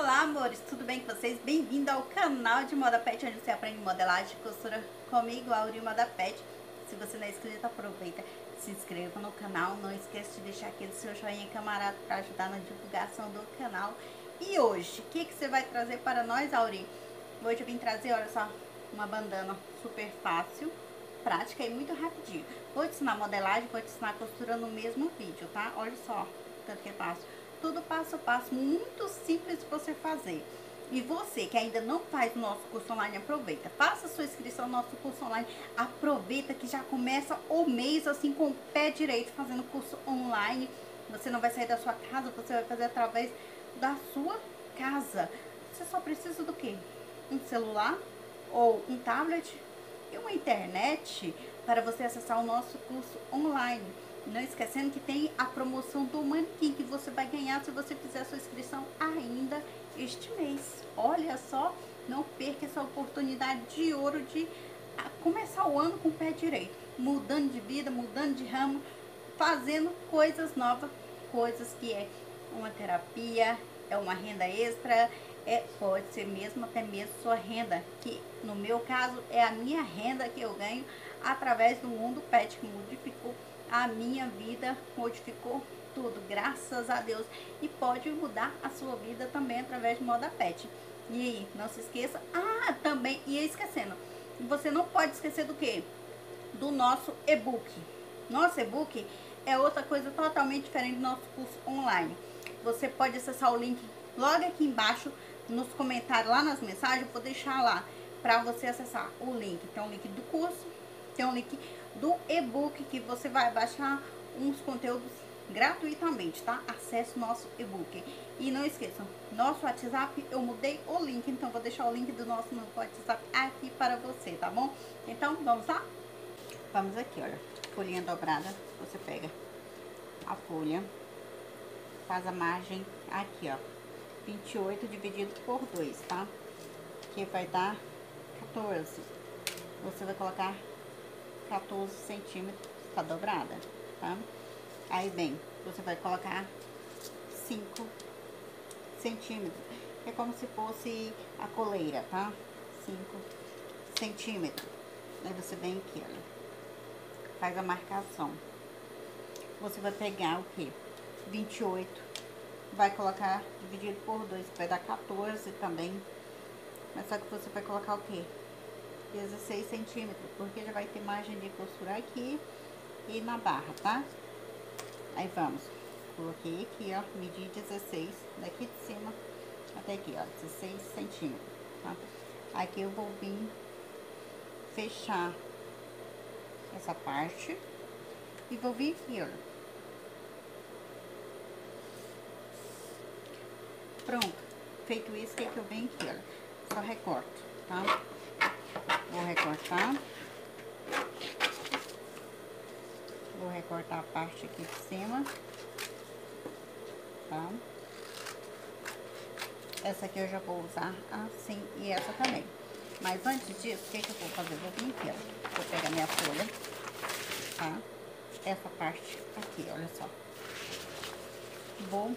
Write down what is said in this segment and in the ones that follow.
Olá, amores, tudo bem com vocês? Bem-vindo ao canal de Moda Pet, onde você aprende modelagem e costura comigo, Auri Moda Pet. Se você não é inscrito, aproveita, se inscreva no canal. Não esqueça de deixar aquele seu joinha camarada para ajudar na divulgação do canal. E hoje, o que, que você vai trazer para nós, Auri? Hoje eu vim trazer, olha só, uma bandana super fácil, prática e muito rapidinho. Vou te ensinar modelagem, vou te ensinar costura no mesmo vídeo, tá? Olha só, tanto que é fácil tudo passo a passo, muito simples de você fazer. E você que ainda não faz o nosso curso online, aproveita. Faça sua inscrição no nosso curso online. Aproveita que já começa o mês assim com o pé direito fazendo curso online. Você não vai sair da sua casa, você vai fazer através da sua casa. Você só precisa do quê? Um celular ou um tablet e uma internet para você acessar o nosso curso online. Não esquecendo que tem a promoção do manequim que você vai ganhar se você fizer a sua inscrição ainda este mês. Olha só, não perca essa oportunidade de ouro de ah, começar o ano com o pé direito, mudando de vida, mudando de ramo, fazendo coisas novas, coisas que é uma terapia, é uma renda extra, é, pode ser mesmo até mesmo sua renda, que no meu caso é a minha renda que eu ganho através do mundo pet que modificou a minha vida, modificou tudo, graças a Deus. E pode mudar a sua vida também através de Moda Pet. E aí, não se esqueça. Ah, também, e esquecendo, você não pode esquecer do que? Do nosso e-book. Nosso e-book é outra coisa totalmente diferente do nosso curso online. Você pode acessar o link logo aqui embaixo, nos comentários, lá nas mensagens, eu vou deixar lá para você acessar o link. Tem um link do curso, tem um link do e-book que você vai baixar uns conteúdos gratuitamente, tá? Acesse nosso e-book. E não esqueçam, nosso WhatsApp, eu mudei o link, então vou deixar o link do nosso novo WhatsApp aqui para você, tá bom? Então, vamos lá? Vamos aqui, olha, folhinha dobrada, você pega a folha, faz a margem aqui, ó, 28 dividido por 2, tá? Que vai dar 14. Você vai colocar 14 centímetros, tá dobrada, tá? Aí vem, você vai colocar 5 centímetros, é como se fosse a coleira, tá? 5 centímetros. Aí você vem aqui, olha, faz a marcação. Você vai pegar o que? 28, vai colocar dividido por 2, vai dar 14 também. Mas só que você vai colocar o que? 16 centímetros, porque já vai ter margem de costura aqui e na barra, tá? Aí vamos, coloquei aqui, ó, medi 16, daqui de cima até aqui, ó, 16 centímetros, tá? Aqui eu vou vir fechar essa parte e vou vir aqui, ó. Pronto, feito isso, o que, que eu venho aqui, ó, só recorto, tá? Vou recortar. Vou recortar a parte aqui de cima. Tá? Essa aqui eu já vou usar assim e essa também. Mas antes disso, o que, que eu vou fazer? Vou vir aqui, ó. Vou pegar minha folha, tá? Essa parte aqui, olha só. Vou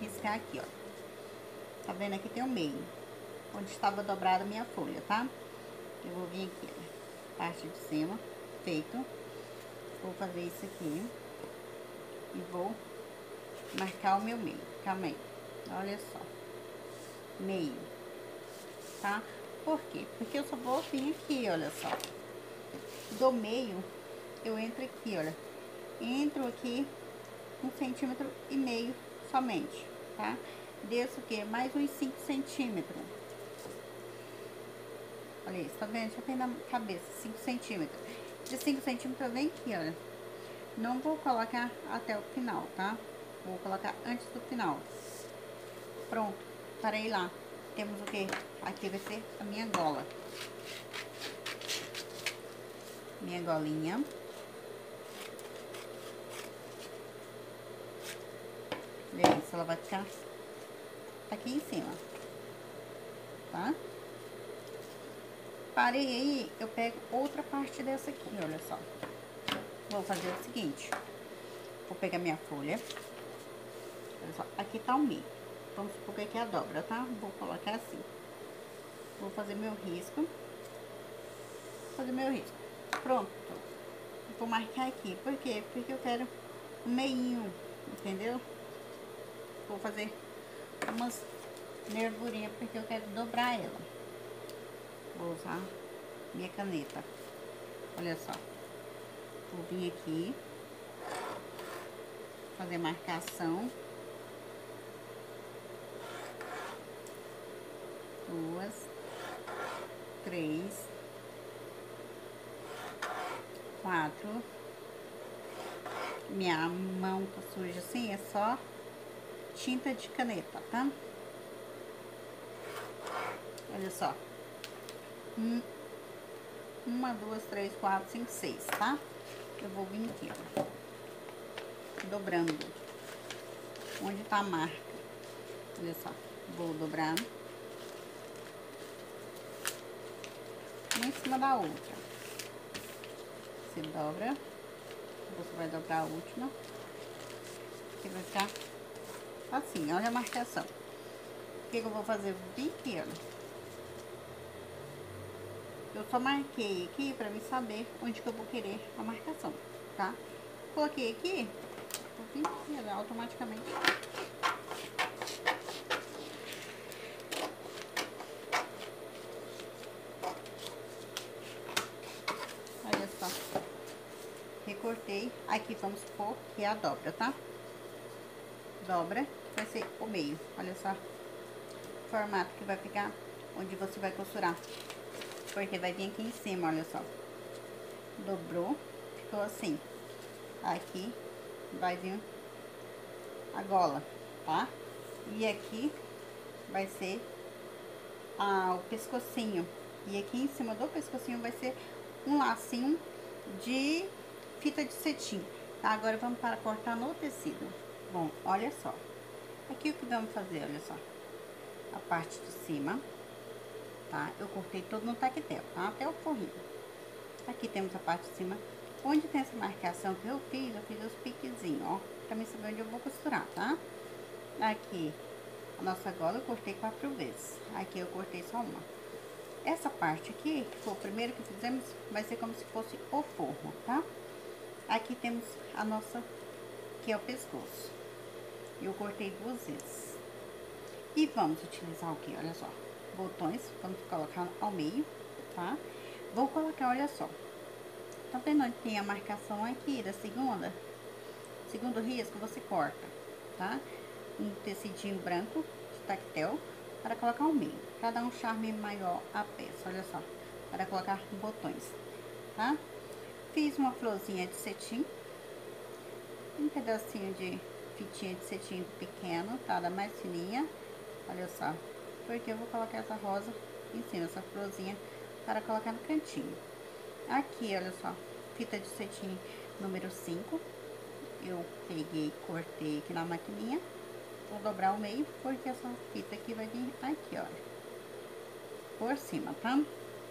riscar aqui, ó. Tá vendo? Aqui tem o meio onde estava dobrada a minha folha, tá? Eu vou vir aqui, parte de cima, feito. Vou fazer isso aqui. E vou marcar o meu meio, também. Olha só. Meio, tá? Por quê? Porque eu só vou vir aqui, olha só. Do meio, eu entro aqui, olha. Entro aqui um centímetro e meio somente, tá? Desço o quê? Mais uns 5 centímetros. Olha isso, tá vendo? Já tem na cabeça, 5 centímetros. De 5 centímetros eu venho aqui, olha. Não vou colocar até o final, tá? Vou colocar antes do final. Pronto, parei lá. Temos o que? Aqui vai ser a minha gola. Minha golinha. Vê se ela vai ficar aqui em cima. Tá? Parei aí, eu pego outra parte dessa aqui, olha só. Vou fazer o seguinte. Vou pegar minha folha. olha só, aqui tá o meio. Vamos supor que aqui é a dobra, tá? Vou colocar assim. Vou fazer meu risco. Vou fazer meu risco. Pronto. Vou marcar aqui. Por quê? Porque eu quero um meinho, entendeu? Vou fazer umas nervurinhas porque eu quero dobrar ela. Vou usar minha caneta. Olha só. Vou vir aqui. Fazer marcação. Duas. Três. Quatro. Minha mão tá suja assim, é só tinta de caneta, tá? Olha só. Um, uma, duas, três, quatro, cinco, seis, tá? Eu vou vir aqui, ó. Dobrando. Onde tá a marca. Olha só. Vou dobrar. Uma em cima da outra. Você dobra. Você vai dobrar a última. Que vai ficar assim, olha a marcação. O que, que eu vou fazer? Vir aqui, ó. Eu só marquei aqui pra mim saber onde que eu vou querer a marcação, tá? Coloquei aqui, vou vir automaticamente. Olha só. Recortei. Aqui vamos supor que é a dobra, tá? Dobra, vai ser o meio. Olha só formato que vai ficar onde você vai costurar. Porque vai vir aqui em cima, olha só. Dobrou, ficou assim. Aqui vai vir a gola, tá? E aqui vai ser o pescocinho. E aqui em cima do pescocinho vai ser um lacinho de fita de cetim. Tá? Agora vamos para cortar no tecido. Bom, olha só. Aqui o que vamos fazer, olha só. A parte de cima tá? Eu cortei todo no tactel, tá? Até o forrinho. Aqui temos a parte de cima. Onde tem essa marcação que eu fiz, eu fiz os piquezinhos, ó. Pra mim saber onde eu vou costurar, tá? Aqui, a nossa gola eu cortei quatro vezes. Aqui eu cortei só uma. Essa parte aqui, que foi o primeiro que fizemos, vai ser como se fosse o forro, tá? Aqui temos a nossa, que é o pescoço. Eu cortei duas vezes. E vamos utilizar o que? Olha só botões, vamos colocar ao meio, tá? Vou colocar, olha só. Tá vendo onde tem a marcação aqui da segunda? Segundo risco, você corta, tá? Um tecidinho branco de tactel para colocar ao meio. Para dar um charme maior à peça, olha só. Para colocar botões, tá? Fiz uma florzinha de cetim. Um pedacinho de fitinha de cetim pequeno, tá? Da mais fininha. Olha só, porque eu vou colocar essa rosa em cima, essa florzinha, para colocar no cantinho. Aqui, olha só, fita de cetim número 5. Eu peguei, cortei aqui na maquininha. Vou dobrar o meio, porque essa fita aqui vai vir aqui, olha. Por cima, tá?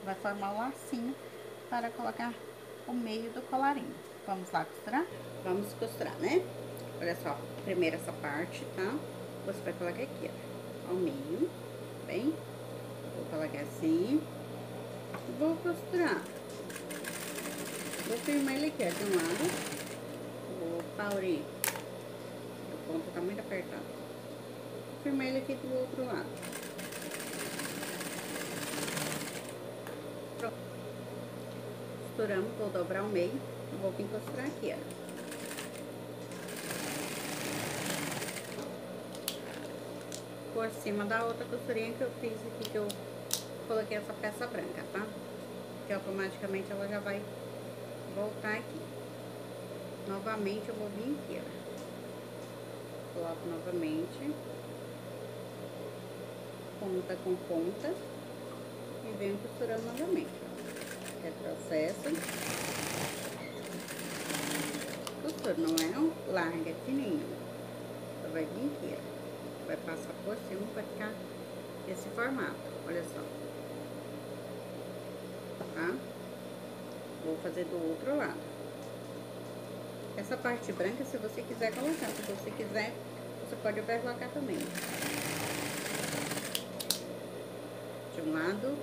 Vai formar o lacinho para colocar o meio do colarinho. Vamos lá costurar? Vamos costurar, né? Olha só, primeiro essa parte, tá? Você vai colocar aqui, ó, ao meio bem? Vou colocar assim. Vou costurar. Vou firmar ele aqui, de um lado. Vou paurir. O ponto tá muito apertado. Vou firmar ele aqui do outro lado. Pronto. Costuramos, vou dobrar o meio. Vou vir costurar aqui, ó. Por cima da outra costurinha que eu fiz aqui, que eu coloquei essa peça branca, tá? Que automaticamente ela já vai voltar aqui. Novamente eu vou vir aqui, ó. Coloco novamente. Ponta com ponta. E venho costurando novamente, ó. Retrocessa. Costura, não é um larga, fininho. Então vai vir aqui, ó vai passar por cima para ficar esse formato, olha só. Tá? Vou fazer do outro lado. Essa parte branca, se você quiser colocar, se você quiser você pode overlocar também. De um lado.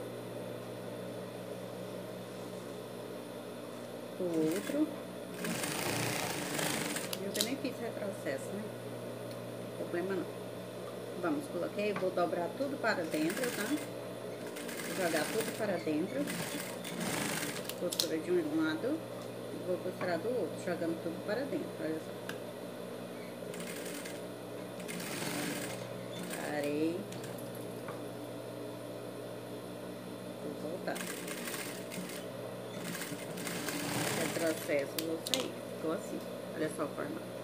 Do outro. Eu também fiz retrocesso, né? Problema não. Vamos, coloquei, vou dobrar tudo para dentro, tá? Jogar tudo para dentro. Costura de um lado vou costurar do outro, jogando tudo para dentro, olha só. Parei. Vou voltar. Retrocesso, vou sair. Ficou assim. Olha só o formato.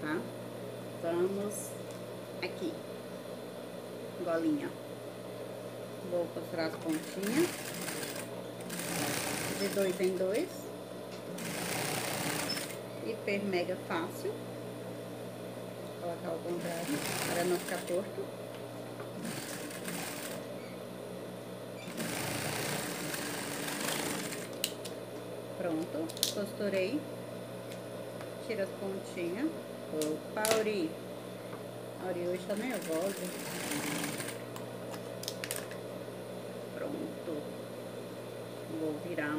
Tá? Vamos aqui. Golinha. Vou costurar as pontinhas. De dois em dois hiper mega fácil. Vou colocar ao contrário, para não ficar torto. Pronto, costurei. Tira as pontinhas. Opa, Auri. Auri hoje tá nervosa. Pronto. Vou virar.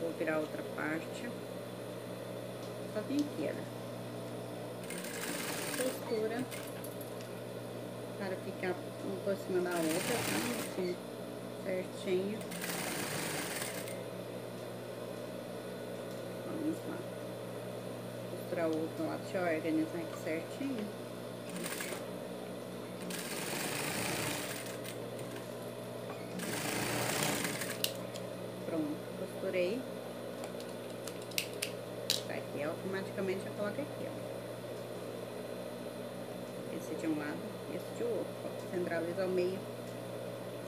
Vou virar outra parte. Só tem aqui, olha. Costura. Para ficar uma por cima da outra, tá? Assim, certinho. Vamos lá. Costurar o outro lado. Deixa eu organizar aqui certinho. Pronto, costurei aqui, automaticamente eu coloco aqui, ó. Esse de um lado, esse de outro. Centraliza ao meio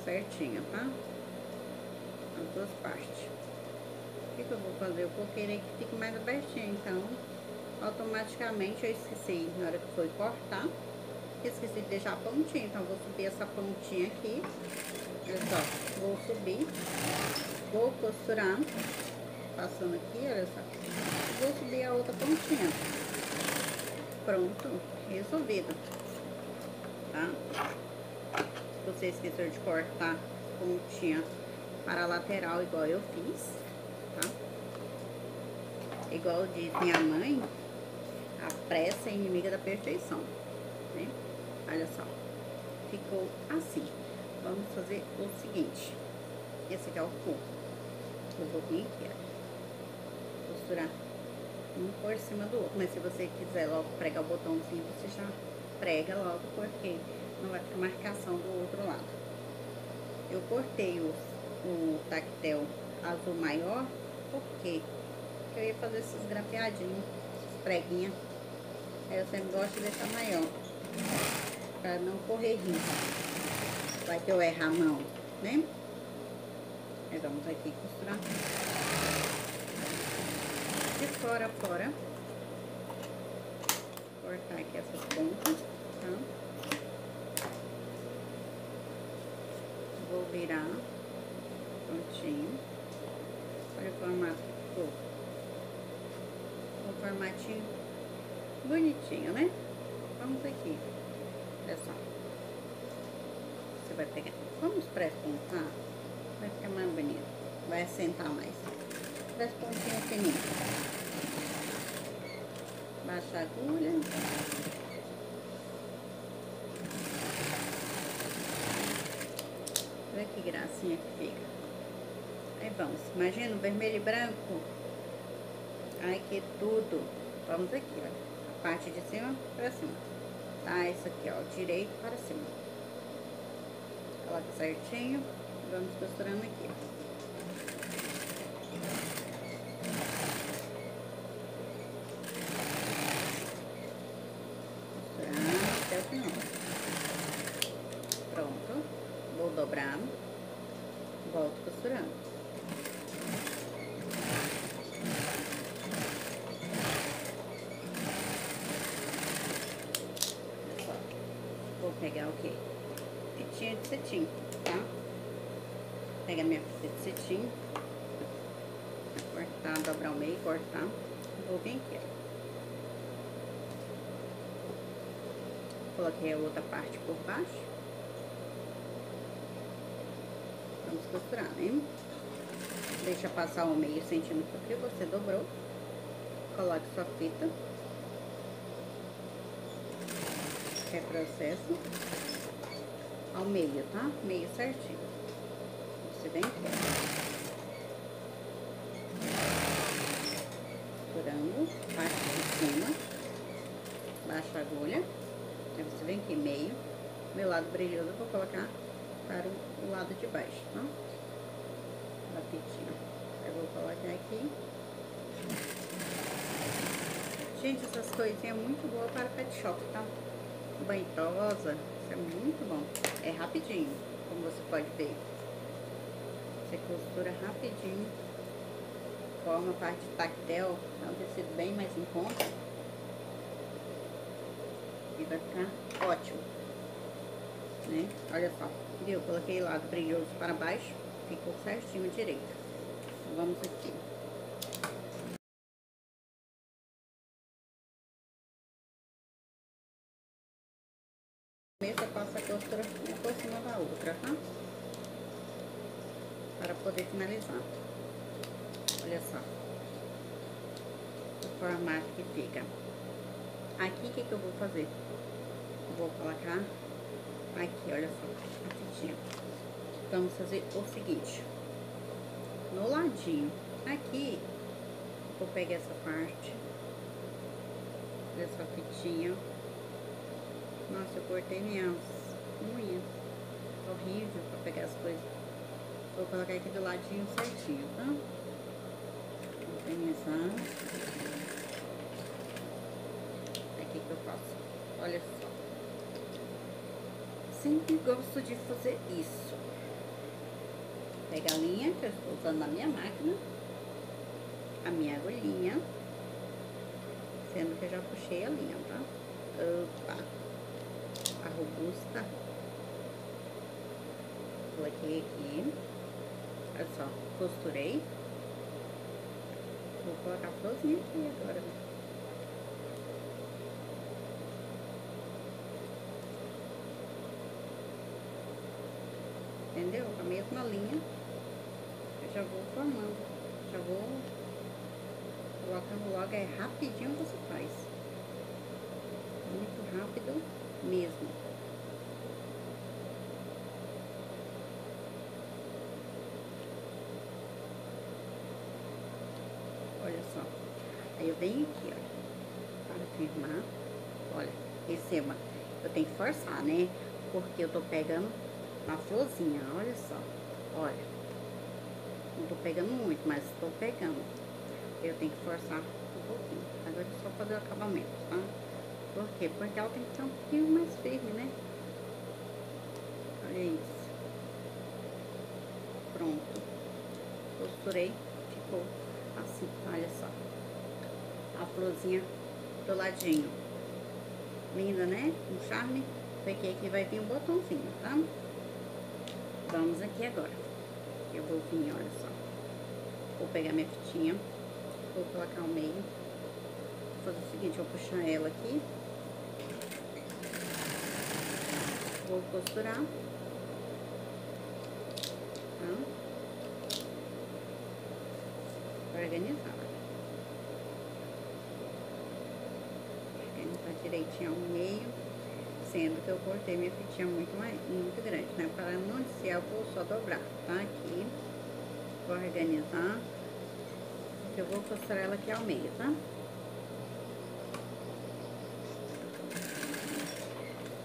certinho, tá? As duas partes. Que eu vou fazer? Eu vou querer que fique mais abertinho, então, automaticamente eu esqueci na hora que foi cortar. Esqueci de deixar a pontinha, então vou subir essa pontinha aqui. Olha só, vou subir, vou costurar passando aqui, olha só. Vou subir a outra pontinha. Pronto, resolvido. Tá? Se você esqueceu de cortar pontinha para a lateral, igual eu fiz, tá? Igual diz minha mãe, a pressa é inimiga da perfeição, né? Olha só, ficou assim. Vamos fazer o seguinte, esse aqui é o corpo. Eu vou vir aqui, ó costurar um por cima do outro. Mas se você quiser logo pregar o botãozinho, você já prega logo, porque não vai ficar marcação do outro lado. Eu cortei o, o tactel azul maior, porque eu ia fazer esses grapeadinhos, esses preguinhos. Aí eu sempre gosto de deixar maior, pra não correr risco. Vai que eu errar a mão, né? Aí vamos aqui costurar de fora a fora. Cortar aqui essas pontas, tá? Vou virar. Prontinho. Olha o formato que ficou. Um formatinho bonitinho, né? Vamos aqui. Olha só. Você vai pegar. Vamos pré-pontar. Vai ficar mais bonito. Vai assentar mais. Pré-pontinha fininha baixa a agulha. Olha que gracinha que fica. Aí vamos, imagina o vermelho e branco. Ai, que tudo. Vamos aqui, ó. Parte de cima para cima. Tá, isso aqui, ó, direito para cima. Coloca certinho. Vamos costurando aqui, cetim, tá? Pega a minha fita de cetim, cortar, dobrar o meio, cortar, vou bem aqui. Coloquei a outra parte por baixo. Vamos costurar, né? Deixa passar o meio centímetro que você dobrou. Coloque sua fita. É Retrocesso. Ao meio, tá? Meio certinho. Você aqui. Costurando. Parte de cima. Baixa a agulha. Aí você vem aqui meio. Meu lado brilhoso eu vou colocar para o lado de baixo, tá? Rapidinho. Eu vou colocar aqui. Gente, essas coisinhas é muito boa para pet shop, tá? Banhosa, é muito bom. É rapidinho, como você pode ver. Você costura rapidinho. Forma parte tactel, é um tecido bem mais em conta. E vai ficar ótimo. Né? Olha só, viu? Coloquei lado brilhoso para baixo, ficou certinho direito. Vamos aqui. Começa, passa a costura uma por cima da outra, tá? Para poder finalizar. Olha só. O formato que fica. Aqui, o que, que eu vou fazer? vou colocar aqui, olha só, rapidinho. Vamos fazer o seguinte. No ladinho, aqui, vou pegar essa parte dessa fitinha eu cortei minhas unhas. Horrível pra pegar as coisas. Vou colocar aqui do ladinho certinho, tá? Organizar. Aqui que eu faço. Olha só. Sempre gosto de fazer isso. Pega a linha que eu estou usando na minha máquina. A minha agulhinha. Sendo que eu já puxei a linha, tá? Opa! A robusta. Coloquei aqui. Olha só, costurei. Vou colocar a florzinha aqui agora. Entendeu? A mesma linha. Eu já vou formando. Já vou colocando logo. É rapidinho você faz. Muito rápido mesmo. Olha só. Aí eu venho aqui, ó, para firmar. Olha, receba. Eu tenho que forçar, né? Porque eu tô pegando uma florzinha, olha só. Olha. Não tô pegando muito, mas tô pegando. Eu tenho que forçar um pouquinho. Agora é só fazer o acabamento, tá? Por quê? Porque ela tem que estar um pouquinho mais firme, né? Olha isso. Pronto. Costurei, ficou assim, olha só. A florzinha do ladinho. Linda, né? Um charme. Porque aqui vai vir um botãozinho, tá? Vamos aqui agora. Eu vou vir, olha só. Vou pegar minha fitinha. Vou colocar o meio. Vou fazer o seguinte, vou puxar ela aqui. Vou costurar. Tá? Organizar. Organizar direitinho ao meio. Sendo que eu cortei minha fitinha muito, muito grande, né? Para não descer, eu vou só dobrar, tá? Aqui. Vou organizar. Eu vou costurar ela aqui ao meio, tá?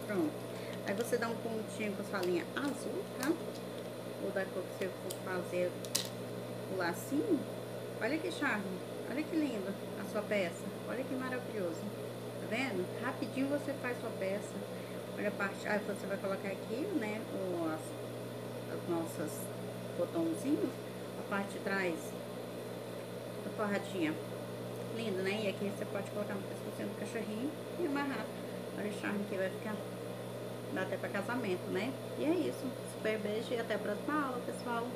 Pronto. Aí você dá um pontinho com sua linha azul, tá? Ou da cor que você for fazer o lacinho. Olha que charme. Olha que lindo a sua peça. Olha que maravilhoso. Tá vendo? Rapidinho você faz sua peça. Olha a parte... Aí você vai colocar aqui, né? O, as, as nossas botãozinhos. A parte de trás da forradinha. Lindo, né? E aqui você pode colocar no pescoço do cachorrinho e amarrar. Olha o charme que vai ficar dá até para casamento, né? E é isso. Super beijo e até a próxima aula, pessoal.